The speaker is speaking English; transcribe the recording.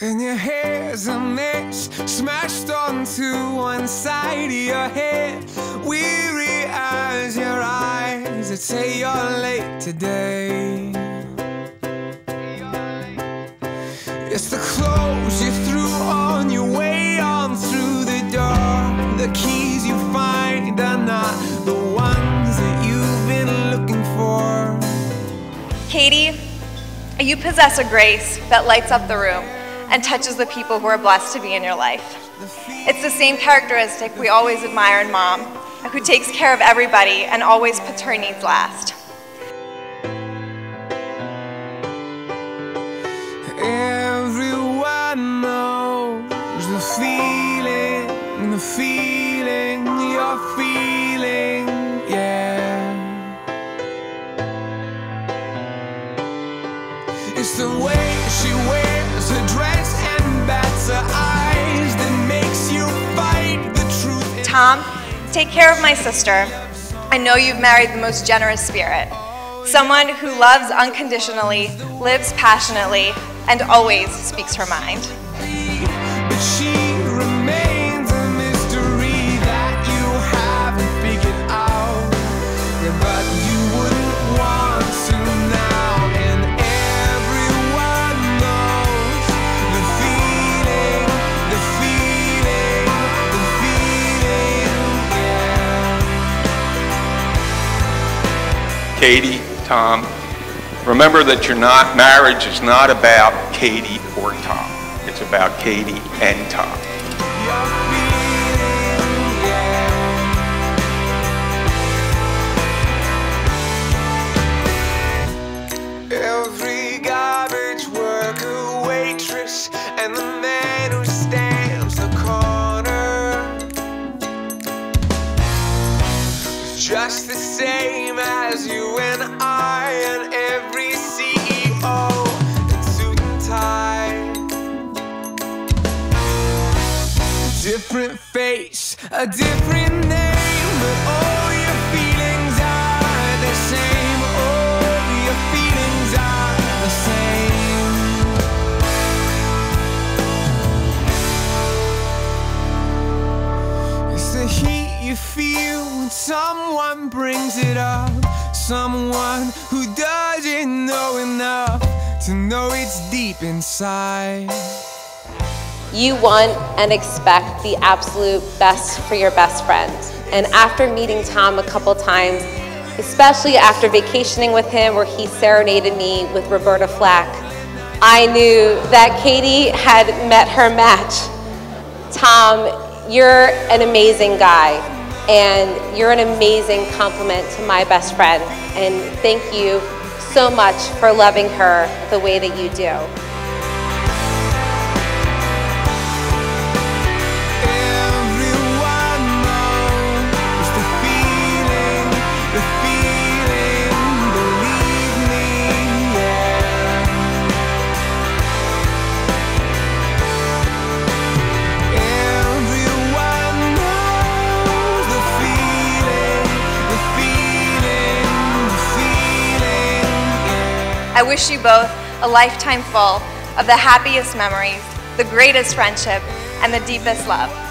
And your hair's a mess, smashed onto one side of your head. Weary as your eyes that say you're late today. It's the clothes you threw on your way on through the door. The keys you find are not the ones that you've been looking for. Katie, you possess a grace that lights up the room and touches the people who are blessed to be in your life. It's the same characteristic we always admire in mom, who takes care of everybody and always puts her needs last. Everyone knows the feeling, the feeling you're feeling, yeah. It's the way she Tom, take care of my sister. I know you've married the most generous spirit. Someone who loves unconditionally, lives passionately, and always speaks her mind. Katie, Tom, remember that you're not, marriage is not about Katie or Tom. It's about Katie and Tom. Just the same as you and I, and every CEO in suit and tie. Different face, a different name, someone brings it up. Someone who doesn't know enough to know it's deep inside. You want and expect the absolute best for your best friend. And after meeting Tom a couple times, especially after vacationing with him where he serenaded me with Roberta Flack, I knew that Katie had met her match. Tom, you're an amazing guy and you're an amazing complement to my best friend. And thank you so much for loving her the way that you do. I wish you both a lifetime full of the happiest memories, the greatest friendship, and the deepest love.